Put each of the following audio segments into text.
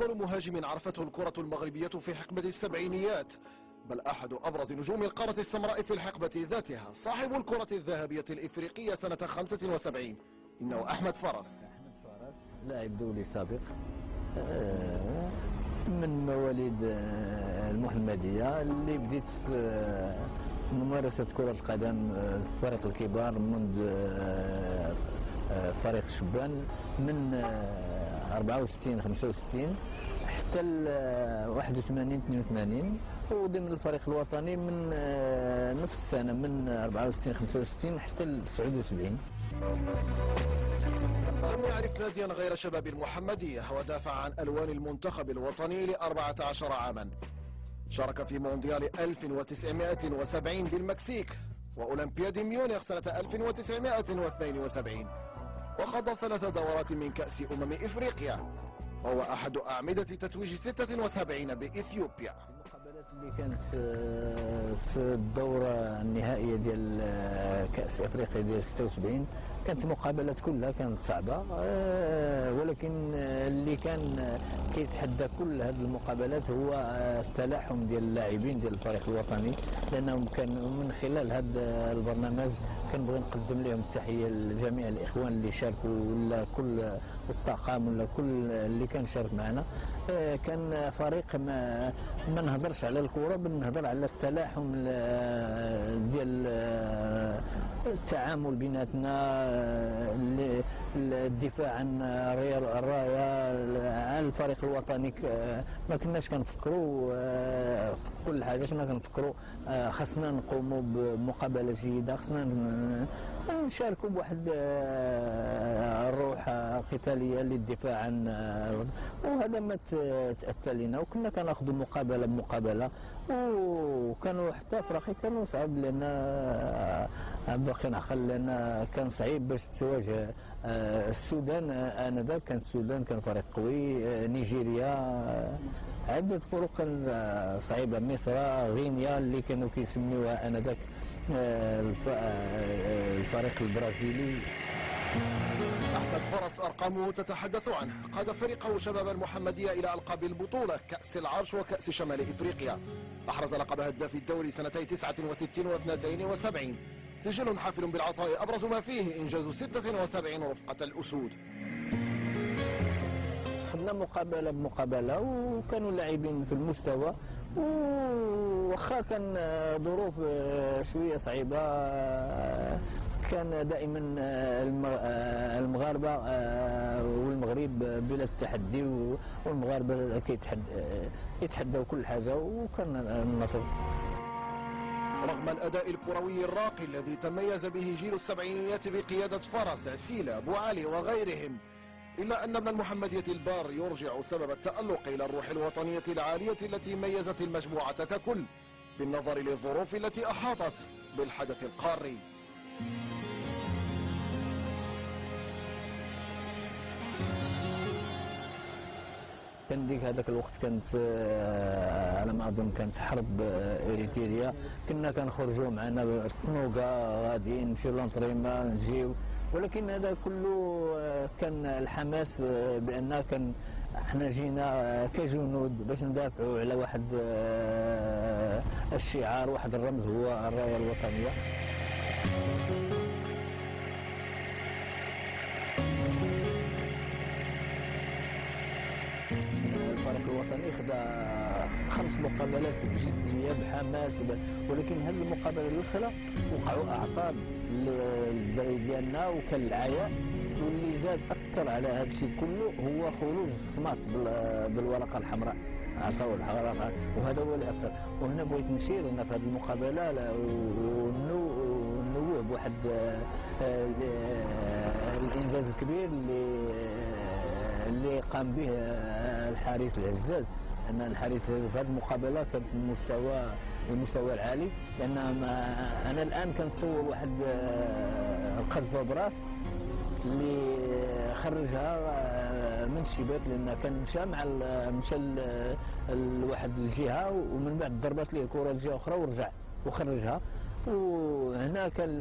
أفضل مهاجم عرفته الكرة المغربية في حقبة السبعينيات بل أحد أبرز نجوم القارة السمراء في الحقبة ذاتها صاحب الكرة الذهبية الإفريقية سنة 75 إنه أحمد فرس أحمد فرس لاعب دولي سابق آه، من مواليد آه، المحمدية اللي بديت في آه، ممارسة كرة القدم في فريق الكبار منذ فريق الشبان من 64 65 حتى ل 81 82 وضمن الفريق الوطني من آه، نفس السنة من 64 65 حتى ل 79 لم يعرف ناديا غير شباب المحمدية ودافع عن ألوان المنتخب الوطني ل 14 عاما. شارك في مونديال 1970 بالمكسيك وأولمبياد ميونخ سنة 1972 وخاض ثلاث دورات من كأس أمم إفريقيا وهو أحد أعمدة تتويج 76 بإثيوبيا. اللي كانت آه، في الدورة النهائية ديال آه، كأس أفريقيا ديال 76 كانت المقابلات كلها كانت صعبة آه، ولكن اللي كان كيتحدى كل هذه المقابلات هو التلاحم ديال اللاعبين ديال الفريق الوطني لأنهم كانوا من خلال هذا البرنامج كنبغي نقدم لهم التحية لجميع الإخوان اللي شاركوا ولا كل الطاقم ولا كل اللي كان شارك معنا. آه، كان فريق ما ما نهضرش على الكره بنهضر على التلاحم ديال آه، التعامل بيناتنا آه، الدفاع عن الرايه عن الفريق الوطني. ما كناش كنفكروا في كل حاجة كنا كنفكروا. خاصنا نقوموا بمقابلة جيدة خاصنا نشاركوا بواحد الروح قتاليه للدفاع عن وهذا ما تأتى لنا. وكنا كناخذوا مقابلة بمقابلة. وكانوا حتى في راخي كانوا صعب لنا باقي نعقل لنا كان صعيب باش تواجه آه، السودان آنذاك كانت السودان كان فريق قوي آه، نيجيريا آه، عدة فرق صعيبة. مصر غينيا اللي كانوا كيسميوها آنذاك الفريق البرازيلي. أحمد فرس أرقامه تتحدث عنه. قاد فريقه شباب المحمدية إلى ألقاب البطولة كأس العرش وكأس شمال إفريقيا. أحرز لقب هداف الدوري سنتي 69 و 72 سجل حافل بالعطاء أبرز ما فيه إنجاز 76 رفقة الأسود. خدنا مقابلة بمقابلة وكانوا لاعبين في المستوى وخا كان ظروف شوية صعيبة. كان دائما آه، آه، المغاربة آه، والمغرب بلا التحدي والمغاربة كيتحدوا كل حاجة وكان النصر. رغم الأداء الكروي الراقي الذي تميز به جيل السبعينيات بقيادة فرس عسيلة أبو علي وغيرهم إلا أن ابن المحمدية البار يرجع سبب التألق إلى الروح الوطنية العالية التي ميزت المجموعة ككل بالنظر للظروف التي أحاطت بالحدث القاري. كان ديك هذاك الوقت كانت آه، على ما أظن كانت حرب آه، إريتريا. كنا كنخرجوا معنا كنوكا غاديين نمشيو لونطريما نجيو. ولكن هذا كله آه، كان الحماس بأن كان إحنا جينا كجنود باش ندافعوا على واحد الشعار واحد الرمز هو الراية الوطنية. الفريق الوطني خدا خمس مقابلات بجديه بحماس ولكن هذه المقابلة الأخرى وقعوا اعطاب للدري ديالنا وكان العياء واللي زاد اثر على هذا الشيء كله هو خروج الصمات بالورقة الحمراء عطاو الحراره وهذا هو اللي اثر وهنا بغيت نشير إن في هذه المقابلة ونوه بواحد آه، آه، الإنجاز الكبير اللي اللي قام به الحارس العزاز أن الحارس في هذه المقابلة كانت المستوى المستوى العالي. لأن أنا الآن كنتصور واحد آه، القذفه براس اللي خرجها آه، من الشباك لأن كان مشى مع مشى لواحد الجهة ومن بعد ضربت ليه الكره لجهة أخرى ورجع وخرجها. وهنا كان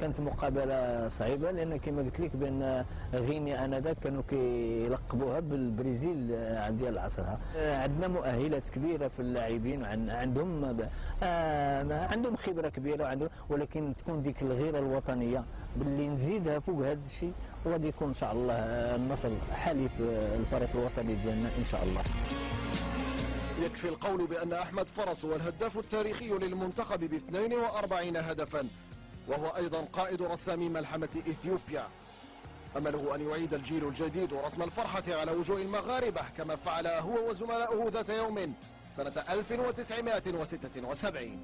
كانت مقابلة صعيبة لأن كما قلت لك بأن غينيا آنذاك كانوا كيلقبوها بالبرازيل ديال عصرها عندنا مؤهلات كبيرة في اللاعبين عندهم آه، عندهم خبرة كبيرة وعندهم ولكن تكون ديك الغيرة الوطنية باللي نزيدها فوق هذا الشيء وغادي يكون إن شاء الله النصر حليف الفريق الوطني ديالنا إن شاء الله. يكفي القول بأن أحمد فرس هو الهداف التاريخي للمنتخب ب 42 هدفا وهو أيضا قائد رسامي ملحمة إثيوبيا. أمله أن يعيد الجيل الجديد رسم الفرحة على وجوه المغاربة كما فعل هو وزملاؤه ذات يوم سنة 1976